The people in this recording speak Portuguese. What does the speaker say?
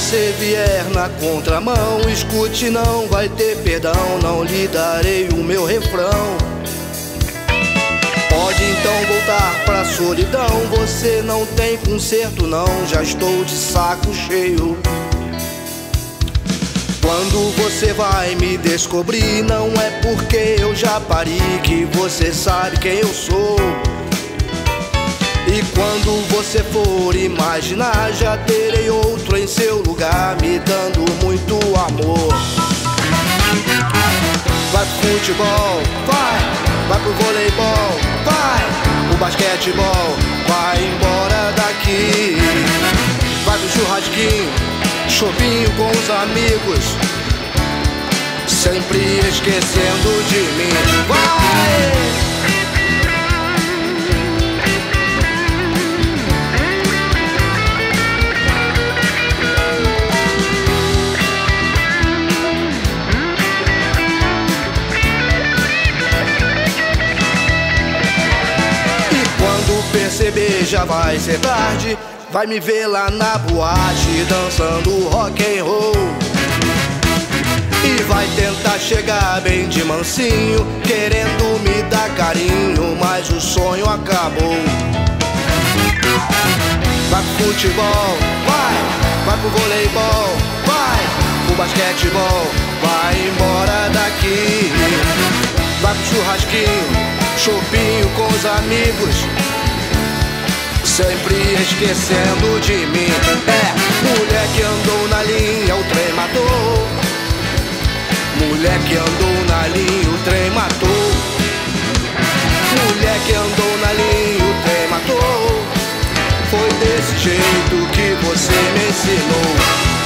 você vier na contramão, escute, não vai ter perdão, não lhe darei o meu refrão. Pode então voltar pra solidão, você não tem conserto não, já estou de saco cheio. Quando você vai me descobrir, não é porque eu já parei que você sabe quem eu sou. Você for imaginar, já terei outro em seu lugar, me dando muito amor. Vai pro futebol, vai, vai pro voleibol, vai, o basquetebol, vai embora daqui. Vai pro churrasquinho, chopinho com os amigos, sempre esquecendo de mim. Vai! Perceber já vai ser tarde. Vai me ver lá na boate dançando rock and roll. E vai tentar chegar bem de mansinho Querendo me dar carinho, mas o sonho acabou. Vai pro futebol, vai, vai pro voleibol, vai Pro basquetebol, vai embora daqui. Vai pro churrasquinho, chopinho com os amigos sempre esquecendo de mim. É, mulher que andou na linha, o trem matou. Mulher que andou na linha, o trem matou. Mulher que andou na linha, o trem matou. Foi desse jeito que você me ensinou.